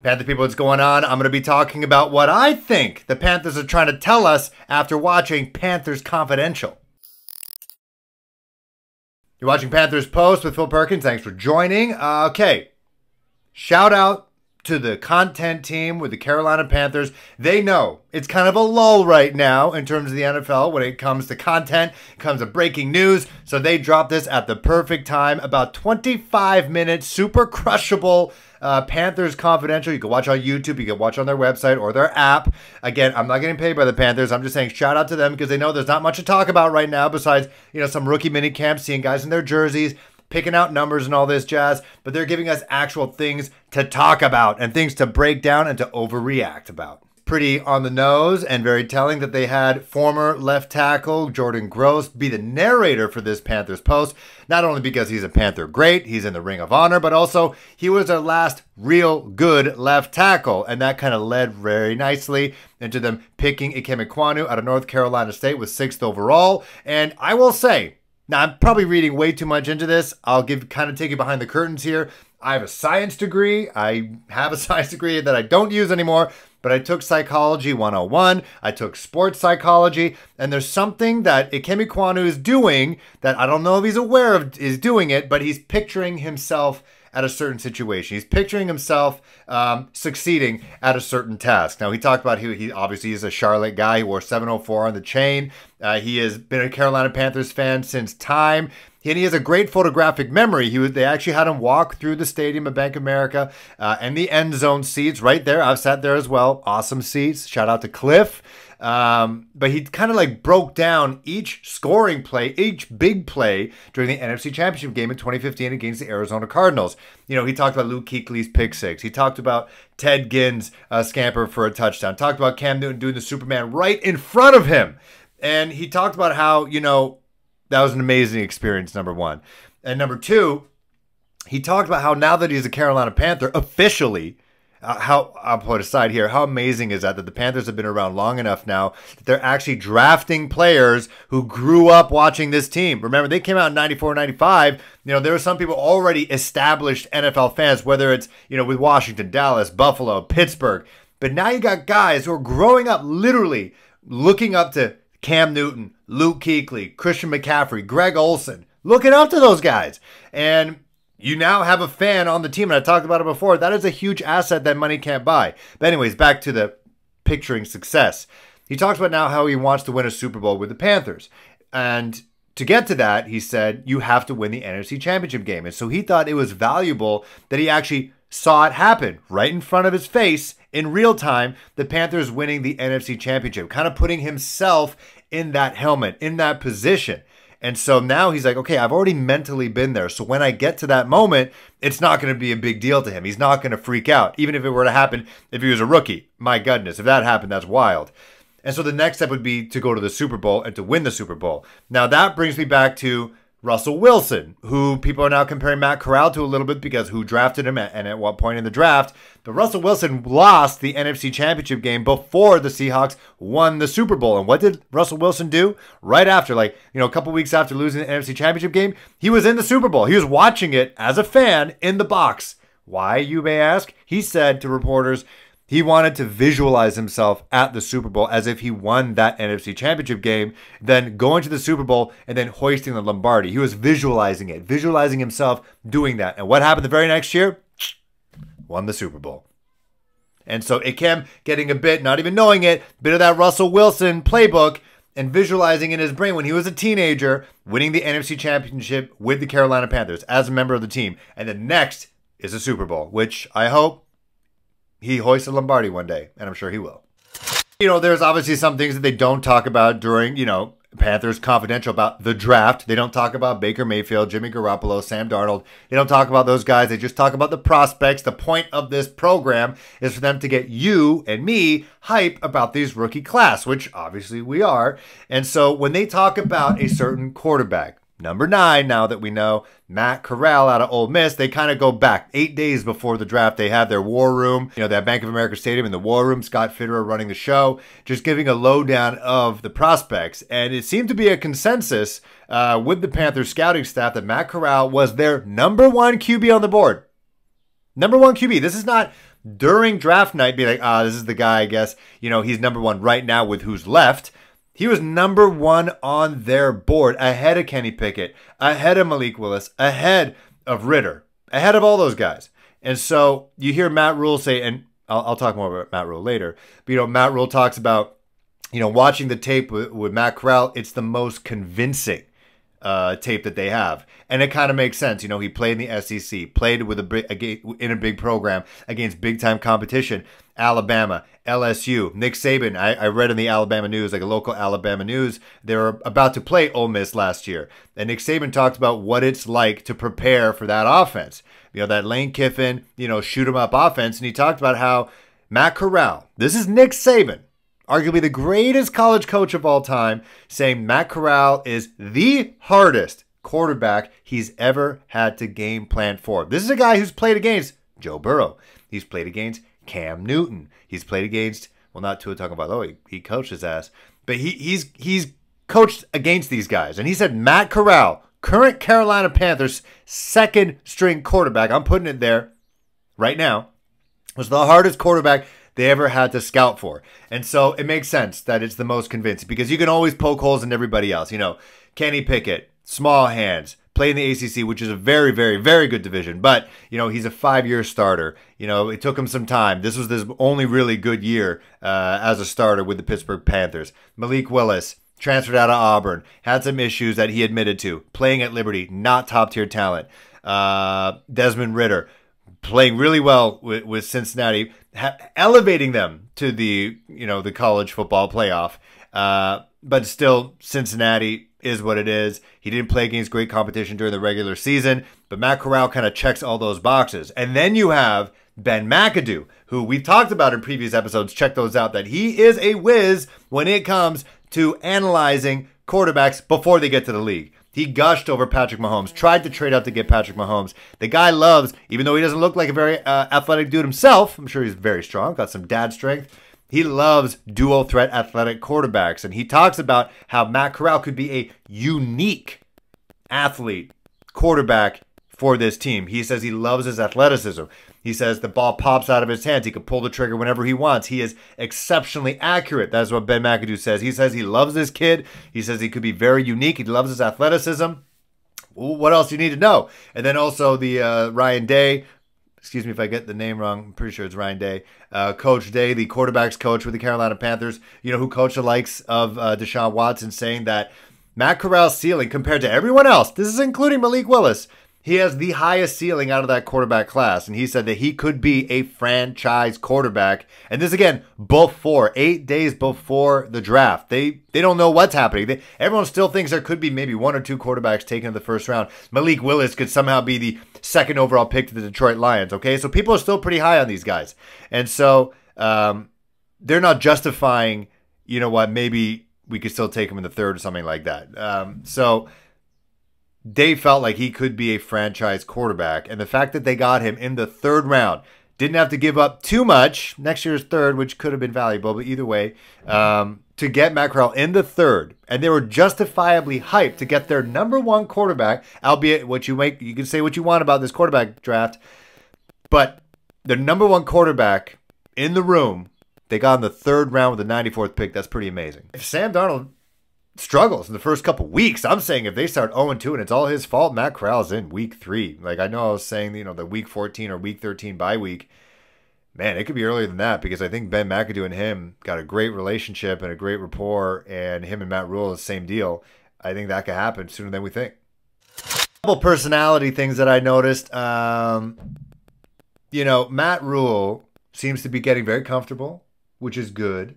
Panther people, what's going on? I'm going to be talking about what I think the Panthers are trying to tell us after watching Panthers Confidential. You're watching Panthers Post with Phil Perkins. Thanks for joining. Uh, okay. Shout out to the content team with the Carolina Panthers. They know it's kind of a lull right now in terms of the NFL when it comes to content, comes to breaking news. So they dropped this at the perfect time, about 25 minutes, super crushable uh, Panthers Confidential. You can watch on YouTube. You can watch on their website or their app. Again, I'm not getting paid by the Panthers. I'm just saying shout out to them because they know there's not much to talk about right now besides you know some rookie mini camps, seeing guys in their jerseys, picking out numbers and all this jazz. But they're giving us actual things to talk about and things to break down and to overreact about pretty on the nose and very telling that they had former left tackle Jordan Gross be the narrator for this Panthers post, not only because he's a Panther great, he's in the Ring of Honor, but also he was their last real good left tackle. And that kind of led very nicely into them picking Ikem Ekwonu out of North Carolina State with sixth overall. And I will say, now I'm probably reading way too much into this. I'll give kind of take you behind the curtains here. I have a science degree. I have a science degree that I don't use anymore, but I took Psychology 101, I took Sports Psychology, and there's something that Ikem Ekwonu is doing that I don't know if he's aware of is doing it, but he's picturing himself at a certain situation. He's picturing himself um, succeeding at a certain task. Now, he talked about he, he obviously is a Charlotte guy. He wore 704 on the chain. Uh, he has been a Carolina Panthers fan since time and he has a great photographic memory. He was they actually had him walk through the stadium of Bank America uh, and the end zone seats right there. I've sat there as well. Awesome seats. Shout out to Cliff. Um, but he kind of like broke down each scoring play, each big play during the NFC Championship game in 2015 against the Arizona Cardinals. You know, he talked about Luke Kuechly's pick six. He talked about Ted Ginn's uh, scamper for a touchdown. Talked about Cam Newton doing the Superman right in front of him. And he talked about how, you know, that was an amazing experience, number one. And number two, he talked about how now that he's a Carolina Panther, officially, uh, how I'll put aside here, how amazing is that that the Panthers have been around long enough now that they're actually drafting players who grew up watching this team. Remember, they came out in 94, 95. You know, there were some people already established NFL fans, whether it's, you know, with Washington, Dallas, Buffalo, Pittsburgh. But now you got guys who are growing up literally looking up to Cam Newton, Luke Kuechly, Christian McCaffrey, Greg Olsen, looking up to those guys. And you now have a fan on the team, and I talked about it before. That is a huge asset that money can't buy. But, anyways, back to the picturing success. He talks about now how he wants to win a Super Bowl with the Panthers. And to get to that, he said, you have to win the NFC Championship game. And so he thought it was valuable that he actually saw it happen right in front of his face in real time, the Panthers winning the NFC Championship, kind of putting himself in that helmet, in that position. And so now he's like, okay, I've already mentally been there. So when I get to that moment, it's not going to be a big deal to him. He's not going to freak out, even if it were to happen if he was a rookie. My goodness, if that happened, that's wild. And so the next step would be to go to the Super Bowl and to win the Super Bowl. Now that brings me back to Russell Wilson, who people are now comparing Matt Corral to a little bit because who drafted him and at what point in the draft. But Russell Wilson lost the NFC Championship game before the Seahawks won the Super Bowl. And what did Russell Wilson do right after, like, you know, a couple weeks after losing the NFC Championship game? He was in the Super Bowl. He was watching it as a fan in the box. Why, you may ask? He said to reporters, he wanted to visualize himself at the Super Bowl as if he won that NFC Championship game, then going to the Super Bowl and then hoisting the Lombardi. He was visualizing it, visualizing himself doing that. And what happened the very next year? Won the Super Bowl. And so Ikem getting a bit, not even knowing it, bit of that Russell Wilson playbook and visualizing in his brain when he was a teenager winning the NFC Championship with the Carolina Panthers as a member of the team. And the next is a Super Bowl, which I hope he hoists a Lombardi one day, and I'm sure he will. You know, there's obviously some things that they don't talk about during, you know, Panthers confidential about the draft. They don't talk about Baker Mayfield, Jimmy Garoppolo, Sam Darnold. They don't talk about those guys. They just talk about the prospects. The point of this program is for them to get you and me hype about these rookie class, which obviously we are. And so when they talk about a certain quarterback, number nine, now that we know Matt Corral out of Ole Miss, they kind of go back eight days before the draft. They have their war room, you know, that Bank of America Stadium in the war room. Scott Fitterer running the show, just giving a lowdown of the prospects. And it seemed to be a consensus uh, with the Panthers scouting staff that Matt Corral was their number one QB on the board. Number one QB. This is not during draft night be like, ah, this is the guy, I guess, you know, he's number one right now with who's left. He was number one on their board, ahead of Kenny Pickett, ahead of Malik Willis, ahead of Ridder, ahead of all those guys. And so you hear Matt Rhule say, and I'll, I'll talk more about Matt Rhule later, but you know, Matt Rhule talks about, you know, watching the tape with, with Matt Corral, it's the most convincing uh, tape that they have, and it kind of makes sense. You know, he played in the SEC, played with a big in a big program against big time competition. Alabama, LSU, Nick Saban. I, I, read in the Alabama news, like a local Alabama news, they were about to play Ole Miss last year, and Nick Saban talked about what it's like to prepare for that offense. You know, that Lane Kiffin, you know, shoot 'em up offense, and he talked about how Matt Corral. This is Nick Saban arguably the greatest college coach of all time, saying Matt Corral is the hardest quarterback he's ever had to game plan for. This is a guy who's played against Joe Burrow. He's played against Cam Newton. He's played against well, not Tua Tagovailoa. Oh, he, he coached his ass, but he, he's he's coached against these guys. And he said Matt Corral, current Carolina Panthers second string quarterback. I'm putting it there right now. Was the hardest quarterback they ever had to scout for. And so it makes sense that it's the most convincing because you can always poke holes in everybody else. You know, Kenny Pickett, small hands, playing the ACC, which is a very, very, very good division. But, you know, he's a five year starter. You know, it took him some time. This was his only really good year uh, as a starter with the Pittsburgh Panthers. Malik Willis, transferred out of Auburn, had some issues that he admitted to. Playing at Liberty, not top tier talent. Uh, Desmond Ridder playing really well with, with Cincinnati, elevating them to the you know the college football playoff. Uh, but still, Cincinnati is what it is. He didn't play against great competition during the regular season, but Matt Corral kind of checks all those boxes. And then you have Ben McAdoo, who we've talked about in previous episodes. Check those out. That he is a whiz when it comes to analyzing quarterbacks before they get to the league. He gushed over Patrick Mahomes, tried to trade up to get Patrick Mahomes. The guy loves, even though he doesn't look like a very uh, athletic dude himself, I'm sure he's very strong, got some dad strength. He loves dual threat athletic quarterbacks. And he talks about how Matt Corral could be a unique athlete quarterback for this team. He says he loves his athleticism. He says the ball pops out of his hands. He can pull the trigger whenever he wants. He is exceptionally accurate. That's what Ben McAdoo says. He says he loves this kid. He says he could be very unique. He loves his athleticism. What else do you need to know? And then also the uh, Ryan Day, excuse me if I get the name wrong. I'm pretty sure it's Ryan Day. Uh, coach Day, the quarterbacks coach with the Carolina Panthers, you know, who coached the likes of uh, Deshaun Watson, saying that Matt Corral's ceiling compared to everyone else, this is including Malik Willis, he has the highest ceiling out of that quarterback class, and he said that he could be a franchise quarterback. And this again before eight days before the draft. They they don't know what's happening. They, everyone still thinks there could be maybe one or two quarterbacks taken in the first round. Malik Willis could somehow be the second overall pick to the Detroit Lions. Okay, so people are still pretty high on these guys, and so um, they're not justifying. You know what? Maybe we could still take him in the third or something like that. Um, so they felt like he could be a franchise quarterback. And the fact that they got him in the third round, didn't have to give up too much. Next year's third, which could have been valuable, but either way, um, to get Matt Corral in the third, and they were justifiably hyped to get their number one quarterback. Albeit, what you make, you can say what you want about this quarterback draft, but the number one quarterback in the room, they got in the third round with the 94th pick. That's pretty amazing. If Sam Darnold struggles in the first couple weeks. I'm saying if they start 0 2 and it's all his fault, Matt Corral's in week three. Like I know I was saying, you know, the week 14 or week 13 bye week. Man, it could be earlier than that because I think Ben McAdoo and him got a great relationship and a great rapport, and him and Matt Rhule is the same deal. I think that could happen sooner than we think. Couple personality things that I noticed. Um, you know, Matt Rhule seems to be getting very comfortable, which is good.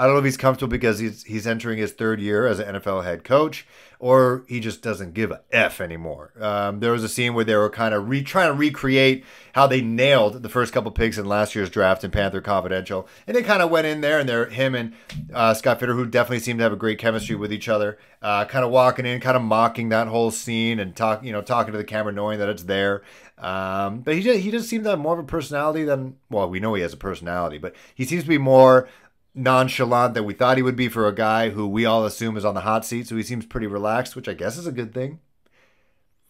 I don't know if he's comfortable because he's he's entering his third year as an NFL head coach, or he just doesn't give a f anymore. Um, there was a scene where they were kind of re- trying to recreate how they nailed the first couple picks in last year's draft in Panther Confidential, and they kind of went in there and they're him and uh, Scott Fitterer, who definitely seem to have a great chemistry with each other, uh, kind of walking in, kind of mocking that whole scene and talk, you know, talking to the camera, knowing that it's there. Um, but he just, he just seems to have more of a personality than well, we know he has a personality, but he seems to be more nonchalant that we thought he would be for a guy who we all assume is on the hot seat. So he seems pretty relaxed, which I guess is a good thing.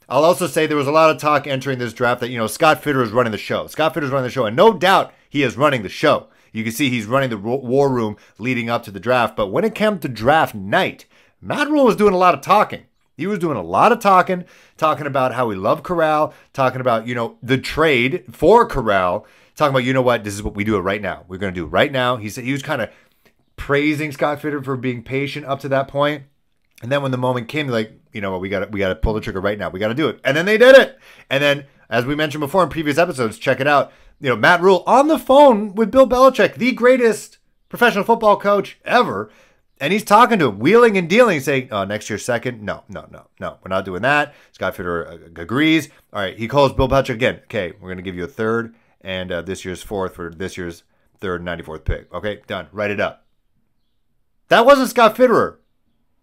I'll also say there was a lot of talk entering this draft that, you know, Scott Fitterer is running the show. Scott Fitterer is running the show. And no doubt he is running the show. You can see he's running the war room leading up to the draft. But when it came to draft night, Matt Rhule was doing a lot of talking. He was doing a lot of talking, talking about how we love Corral, talking about, you know, the trade for Corral, talking about, you know what, this is what we do it right now. We're going to do right now. He said he was kind of praising Scott Fitter for being patient up to that point. And then when the moment came, like, you know what, we got we got to pull the trigger right now. We got to do it. And then they did it. And then, as we mentioned before in previous episodes, check it out. You know, Matt Rhule on the phone with Bill Belichick, the greatest professional football coach ever. And he's talking to him, wheeling and dealing, saying, oh, next year, second? No, no, no, no. We're not doing that. Scott Fitterer uh, agrees. All right, he calls Bill Belichick again. Okay, we're going to give you a third and uh, this year's fourth for this year's third 94th pick. Okay, done. Write it up. That wasn't Scott Fitterer.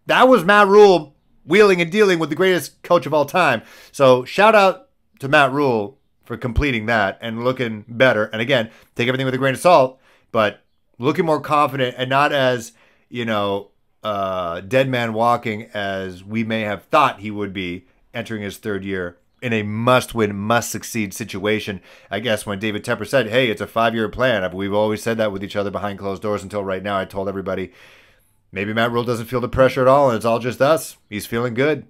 That was Matt Rhule wheeling and dealing with the greatest coach of all time. So shout out to Matt Rhule for completing that and looking better. And again, take everything with a grain of salt, but looking more confident and not as – you know, uh, dead man walking as we may have thought he would be entering his third year in a must win, must succeed situation. I guess when David Tepper said, hey, it's a five year plan, we've always said that with each other behind closed doors until right now. I told everybody maybe Matt Rhule doesn't feel the pressure at all and it's all just us. He's feeling good.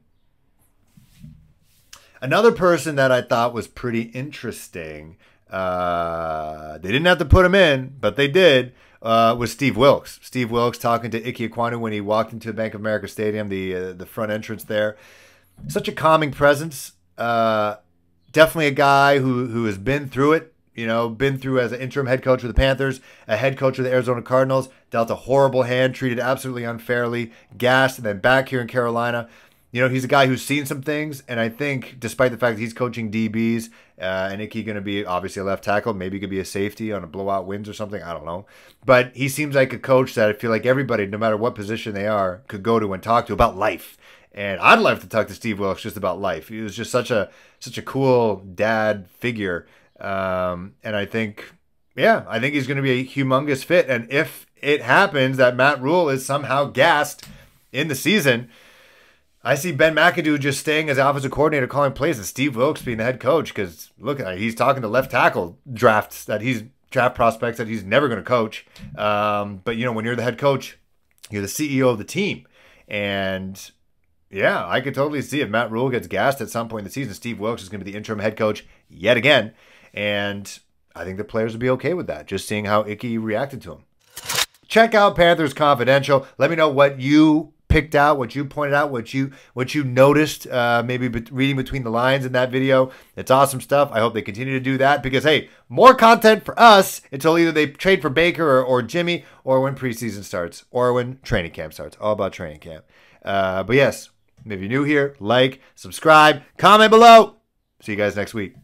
Another person that I thought was pretty interesting, uh, they didn't have to put him in, but they did uh, was Steve Wilks. Steve Wilks talking to Ike Ekwonu when he walked into Bank of America Stadium, the uh, the front entrance there. Such a calming presence. Uh, definitely a guy who who has been through it. You know, been through as an interim head coach with the Panthers, a head coach of the Arizona Cardinals, dealt a horrible hand, treated absolutely unfairly, gassed, and then back here in Carolina. You know, he's a guy who's seen some things, and I think, despite the fact that he's coaching DBs, uh, and Icky going to be obviously a left tackle, maybe he could be a safety on a blowout wins or something. I don't know, but he seems like a coach that I feel like everybody, no matter what position they are, could go to and talk to about life. And I'd love to talk to Steve Wilks just about life. He was just such a such a cool dad figure, um, and I think, yeah, I think he's going to be a humongous fit. And if it happens that Matt Rhule is somehow gassed in the season I see Ben McAdoo just staying as offensive coordinator, calling plays, and Steve Wilks being the head coach. Because look, he's talking to left tackle drafts that he's draft prospects that he's never going to coach. Um, but you know, when you're the head coach, you're the CEO of the team, and yeah, I could totally see if Matt Rhule gets gassed at some point in the season, Steve Wilks is going to be the interim head coach yet again, and I think the players would be okay with that. Just seeing how Icky reacted to him. Check out Panthers Confidential. Let me know what you picked out, what you pointed out, what you what you noticed, uh, maybe be- reading between the lines in that video. It's awesome stuff. I hope they continue to do that because hey, more content for us until either they trade for Baker or, or Jimmy, or when preseason starts, or when training camp starts. All about training camp. Uh, but yes, if you're new here, like, subscribe, comment below. See you guys next week.